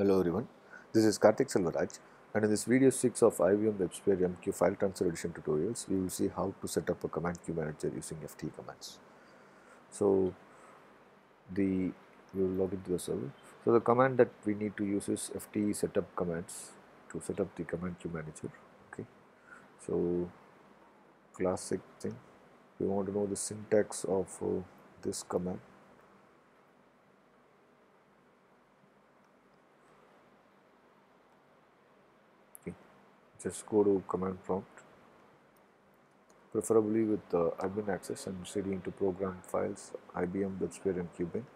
Hello everyone, this is Karthik Selvaraj and in this video 6 of IBM WebSphere MQ file transfer edition tutorials we will see how to set up a command queue manager using FT commands. So the will log into the server. So the command that we need to use is FTE setup commands to set up the command queue manager. Okay, so classic thing we want to know the syntax of uh, this command just go to command prompt preferably with uh, admin access and cd into program files IBM WebSphere MQ bin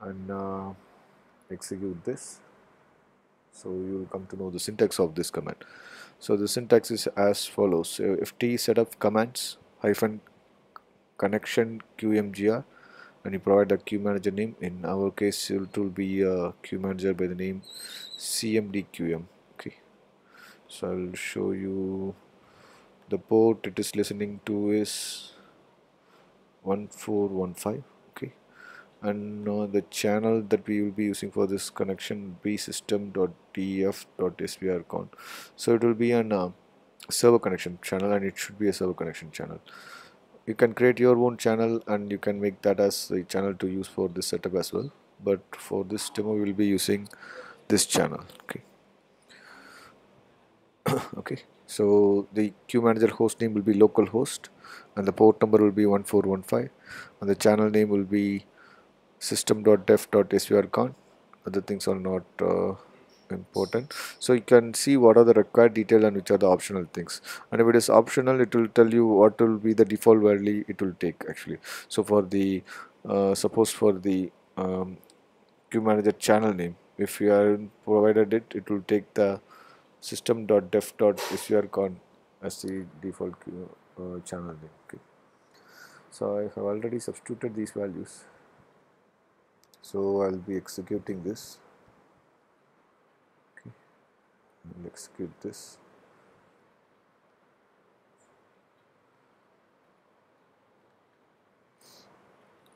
and uh, execute this. So you will come to know the syntax of this command. So the syntax is as follows. FTE setup commands hyphen connection qmgr and you provide the queue manager name in our case it will be a queue manager by the name cmdqm okay? So i'll show you the port it is listening to is 1415 okay? And uh, the channel that we will be using for this connection be system.def.svr so it will be an uh, server connection channel and it should be a server connection channel you can create your own channel and you can make that as the channel to use for this setup as well. But for this demo we will be using this channel. Okay. Okay. So the queue manager host name will be localhost and the port number will be 1415 and the channel name will be system.def.svr other things are not uh, important. So you can see what are the required detail and which are the optional things. And if it is optional it will tell you what will be the default value it will take actually. So for the uh, suppose for the um, queue manager channel name if you are provided it it will take the system.def.svr as the default queue, uh, channel name. Okay. So I have already substituted these values. So I'll be executing this and execute this.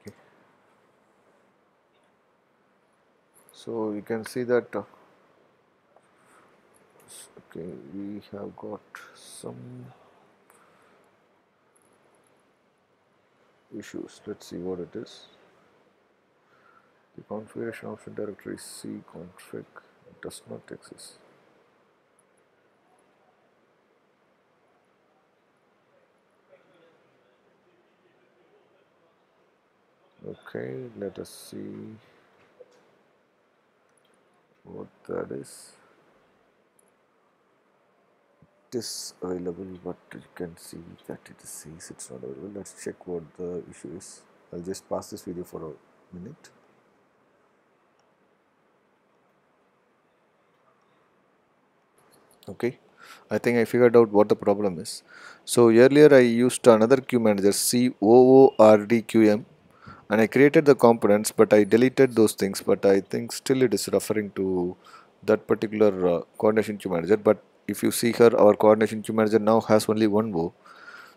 Okay. So you can see that uh, okay we have got some issues. Let's see what it is. The configuration option directory c config does not exist okay let us see what that is. It is available but you can see that it says it's not available. Let's check what the issue is. I'll just pass this video for a minute. Okay I think I figured out what the problem is. So earlier I used another queue manager COORDQM and I created the components but I deleted those things but I think still it is referring to that particular uh, coordination queue manager. But if you see here our coordination queue manager now has only one row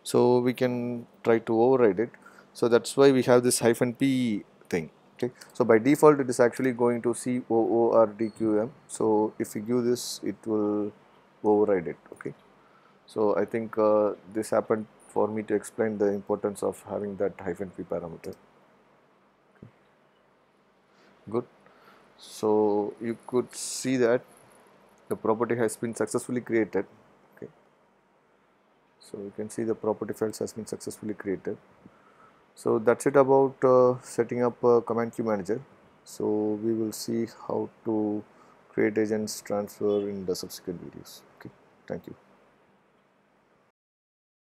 so we can try to override it. So that's why we have this hyphen p thing okay? So by default it is actually going to COORDQM so if you give this it will override it okay? So I think uh, this happened for me to explain the importance of having that hyphen p parameter good. So you could see that the property has been successfully created. Okay. So you can see the property files has been successfully created. So that's it about uh, setting up a command queue manager. So we will see how to create agents transfer in the subsequent videos. Okay. Thank you